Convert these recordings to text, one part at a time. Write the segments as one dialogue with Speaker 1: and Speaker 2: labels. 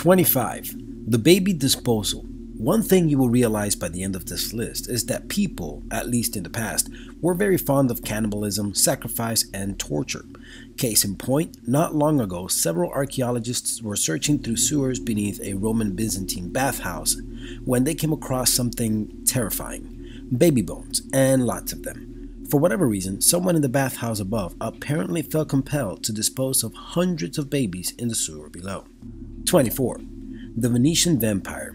Speaker 1: 25. The baby disposal. One thing you will realize by the end of this list is that people, at least in the past, were very fond of cannibalism, sacrifice, and torture. Case in point, not long ago, several archaeologists were searching through sewers beneath a Roman Byzantine bathhouse when they came across something terrifying baby bones, and lots of them. For whatever reason, someone in the bathhouse above apparently felt compelled to dispose of hundreds of babies in the sewer below. 24. The Venetian Vampire.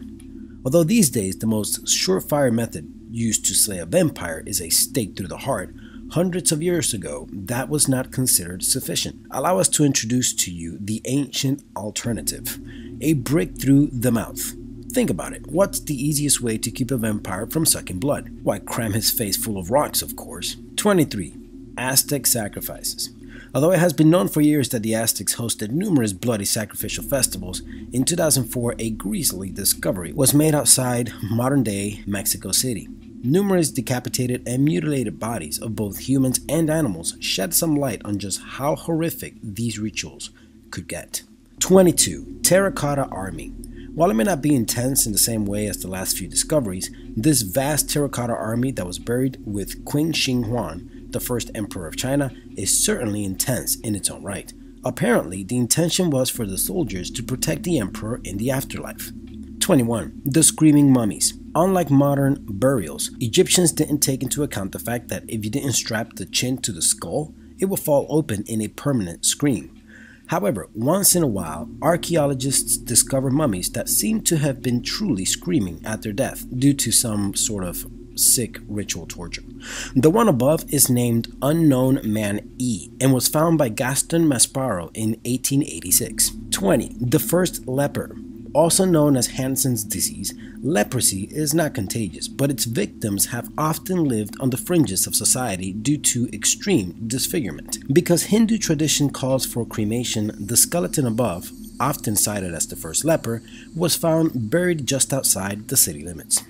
Speaker 1: Although these days the most surefire method used to slay a vampire is a stake through the heart, hundreds of years ago that was not considered sufficient. Allow us to introduce to you the ancient alternative a brick through the mouth. Think about it. What's the easiest way to keep a vampire from sucking blood? Why, cram his face full of rocks, of course. 23. Aztec sacrifices. Although it has been known for years that the Aztecs hosted numerous bloody sacrificial festivals, in 2004 a grisly discovery was made outside modern day Mexico City. Numerous decapitated and mutilated bodies of both humans and animals shed some light on just how horrific these rituals could get. 22. Terracotta Army. While it may not be intense in the same way as the last few discoveries, this vast terracotta army that was buried with Qin Shi Huang, the first emperor of China, is certainly intense in its own right. Apparently, the intention was for the soldiers to protect the emperor in the afterlife. 21. The Screaming Mummies. Unlike modern burials, Egyptians didn't take into account the fact that if you didn't strap the chin to the skull, it would fall open in a permanent scream. However, once in a while, archaeologists discover mummies that seem to have been truly screaming at their death due to some sort of sick ritual torture. The one above is named Unknown Man E and was found by Gaston Maspero in 1886. 20. The first leper. Also known as Hansen's disease, leprosy is not contagious, but its victims have often lived on the fringes of society due to extreme disfigurement. Because Hindu tradition calls for cremation, the skeleton above, often cited as the first leper, was found buried just outside the city limits.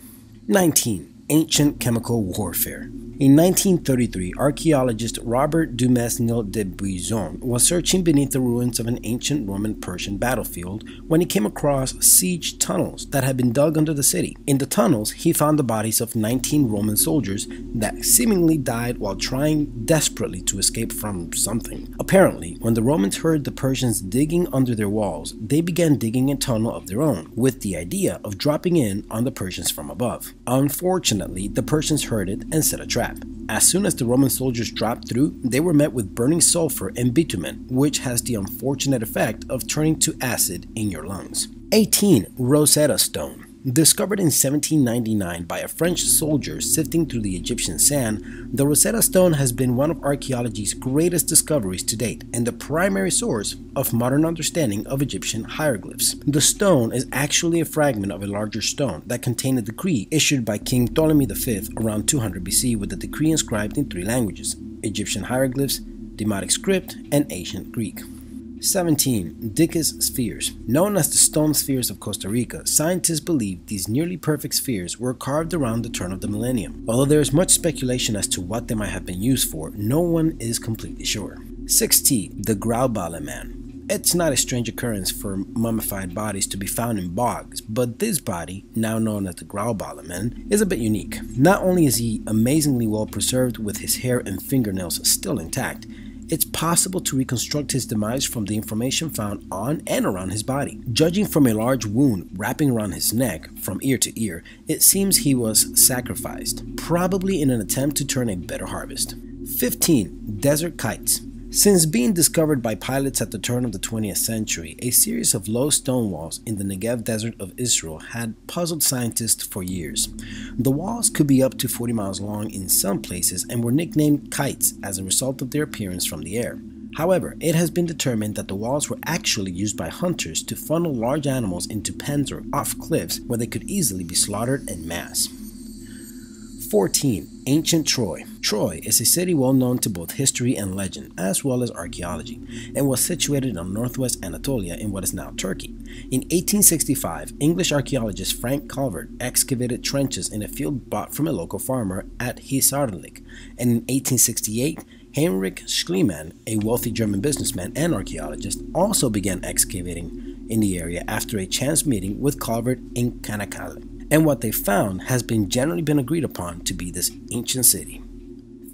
Speaker 1: 19. Ancient Chemical Warfare in 1933, archaeologist Robert Dumesnil de Buisson was searching beneath the ruins of an ancient Roman Persian battlefield when he came across siege tunnels that had been dug under the city. In the tunnels, he found the bodies of 19 Roman soldiers that seemingly died while trying desperately to escape from something. Apparently, when the Romans heard the Persians digging under their walls, they began digging a tunnel of their own, with the idea of dropping in on the Persians from above. Unfortunately, the Persians heard it and set a trap trap. As soon as the Roman soldiers dropped through, they were met with burning sulfur and bitumen, which has the unfortunate effect of turning to acid in your lungs. 18. Rosetta Stone Discovered in 1799 by a French soldier sifting through the Egyptian sand, the Rosetta Stone has been one of archaeology's greatest discoveries to date and the primary source of modern understanding of Egyptian hieroglyphs. The stone is actually a fragment of a larger stone that contained a decree issued by King Ptolemy V around 200 BC with the decree inscribed in three languages Egyptian hieroglyphs, Demotic script, and ancient Greek. 17. Diquis spheres. Known as the stone spheres of Costa Rica, scientists believe these nearly perfect spheres were carved around the turn of the millennium. Although there is much speculation as to what they might have been used for, no one is completely sure. 6T. The Grauballe Man. It's not a strange occurrence for mummified bodies to be found in bogs, but this body, now known as the Grauballe Man, is a bit unique. Not only is he amazingly well preserved with his hair and fingernails still intact, it's possible to reconstruct his demise from the information found on and around his body. Judging from a large wound wrapping around his neck from ear to ear, it seems he was sacrificed, probably in an attempt to turn a better harvest. 15. Desert Kites since being discovered by pilots at the turn of the 20th century, a series of low stone walls in the Negev desert of Israel had puzzled scientists for years. The walls could be up to 40 miles long in some places and were nicknamed kites as a result of their appearance from the air. However, it has been determined that the walls were actually used by hunters to funnel large animals into pens or off cliffs where they could easily be slaughtered en masse. 14. Ancient Troy. Troy is a city well known to both history and legend, as well as archaeology, and was situated in northwest Anatolia in what is now Turkey. In 1865, English archaeologist Frank Calvert excavated trenches in a field bought from a local farmer at Hisarlik, and in 1868, Heinrich Schliemann, a wealthy German businessman and archaeologist, also began excavating in the area after a chance meeting with Calvert in Canakkale. And what they found has been generally been agreed upon to be this ancient city.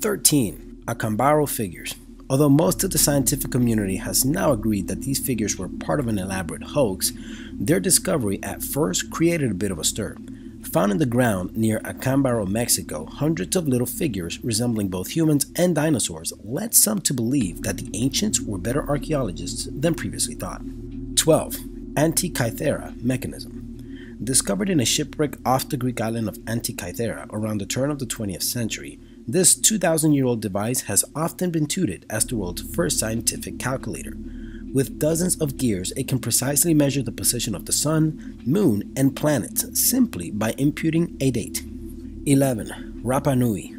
Speaker 1: 13. Acambaro figures. Although most of the scientific community has now agreed that these figures were part of an elaborate hoax, their discovery at first created a bit of a stir. Found in the ground near Acambaro, Mexico, hundreds of little figures resembling both humans and dinosaurs led some to believe that the ancients were better archaeologists than previously thought. 12. Antikythera mechanism. Discovered in a shipwreck off the Greek island of Antikythera around the turn of the 20th century, this 2,000 year old device has often been touted as the world's first scientific calculator. With dozens of gears, it can precisely measure the position of the sun, moon, and planets simply by imputing a date. 11. Rapa Nui.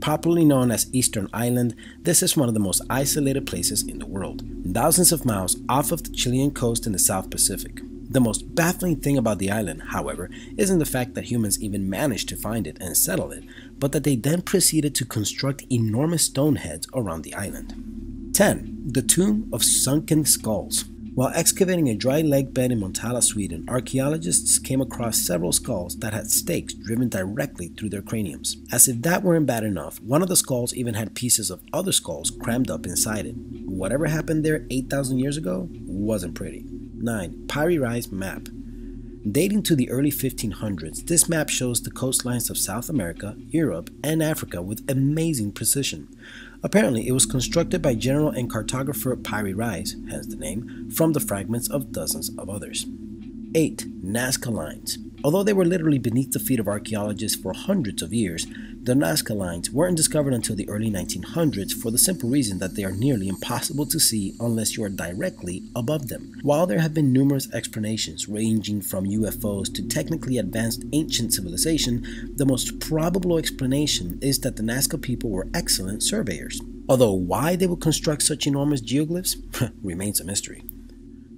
Speaker 1: Popularly known as Easter Island, this is one of the most isolated places in the world, thousands of miles off of the Chilean coast in the South Pacific. The most baffling thing about the island, however, isn't the fact that humans even managed to find it and settle it, but that they then proceeded to construct enormous stone heads around the island. 10. The Tomb of Sunken Skulls. While excavating a dry lake bed in Montala, Sweden, archaeologists came across several skulls that had stakes driven directly through their craniums. As if that weren't bad enough, one of the skulls even had pieces of other skulls crammed up inside it. Whatever happened there 8,000 years ago wasn't pretty. 9. Piri Reis Map Dating to the early 1500s, this map shows the coastlines of South America, Europe, and Africa with amazing precision. Apparently, it was constructed by general and cartographer Piri Reis, hence the name, from the fragments of dozens of others. 8. Nazca Lines Although they were literally beneath the feet of archaeologists for hundreds of years, the Nazca lines weren't discovered until the early 1900s for the simple reason that they are nearly impossible to see unless you are directly above them. While there have been numerous explanations ranging from UFOs to technically advanced ancient civilization, the most probable explanation is that the Nazca people were excellent surveyors. Although why they would construct such enormous geoglyphs remains a mystery.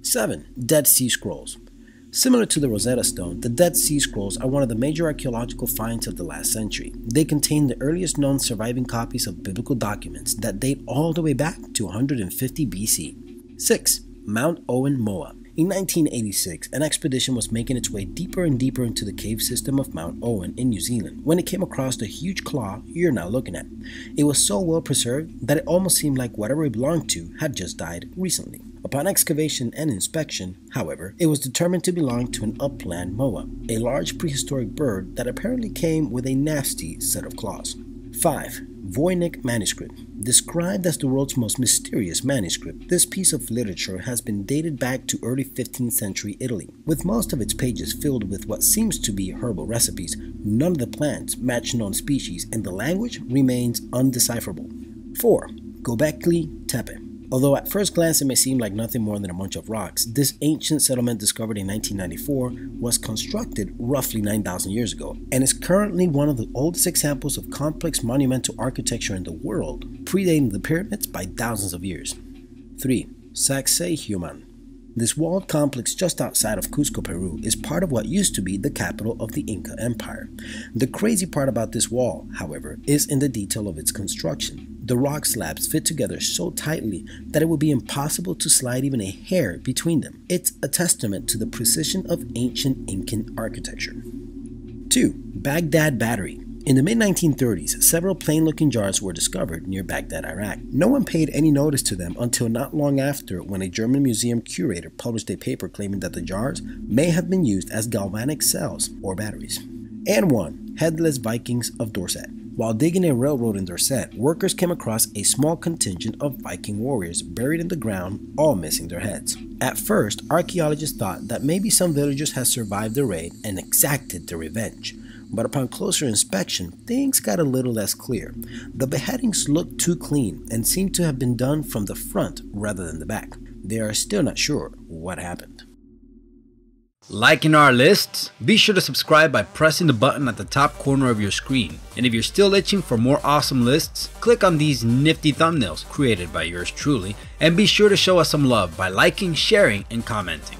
Speaker 1: 7. Dead Sea Scrolls Similar to the Rosetta Stone, the Dead Sea Scrolls are one of the major archaeological finds of the last century. They contain the earliest known surviving copies of biblical documents that date all the way back to 150 BC. 6. Mount Owen Moa in 1986, an expedition was making its way deeper and deeper into the cave system of Mount Owen in New Zealand when it came across the huge claw you're now looking at. It was so well preserved that it almost seemed like whatever it belonged to had just died recently. Upon excavation and inspection, however, it was determined to belong to an upland moa, a large prehistoric bird that apparently came with a nasty set of claws. 5. Voynich Manuscript. Described as the world's most mysterious manuscript, this piece of literature has been dated back to early 15th century Italy. With most of its pages filled with what seems to be herbal recipes, none of the plants match known species, and the language remains undecipherable. 4. Gobekli Tepe. Although at first glance it may seem like nothing more than a bunch of rocks, this ancient settlement discovered in 1994 was constructed roughly 9,000 years ago and is currently one of the oldest examples of complex monumental architecture in the world, predating the pyramids by thousands of years. 3. Sacsayhuaman this walled complex just outside of Cusco, Peru, is part of what used to be the capital of the Inca Empire. The crazy part about this wall, however, is in the detail of its construction. The rock slabs fit together so tightly that it would be impossible to slide even a hair between them. It's a testament to the precision of ancient Incan architecture. 2. Baghdad Battery in the mid 1930s, several plain looking jars were discovered near Baghdad, Iraq. No one paid any notice to them until not long after when a German museum curator published a paper claiming that the jars may have been used as galvanic cells or batteries. And 1. Headless Vikings of Dorset. While digging a railroad in Dorset, workers came across a small contingent of Viking warriors buried in the ground, all missing their heads. At first, archaeologists thought that maybe some villagers had survived the raid and exacted their revenge. But upon closer inspection, things got a little less clear. The beheadings looked too clean and seemed to have been done from the front rather than the back. They are still not sure what happened.
Speaker 2: Liking our lists? Be sure to subscribe by pressing the button at the top corner of your screen. And if you're still itching for more awesome lists, click on these nifty thumbnails created by yours truly, and be sure to show us some love by liking, sharing, and commenting.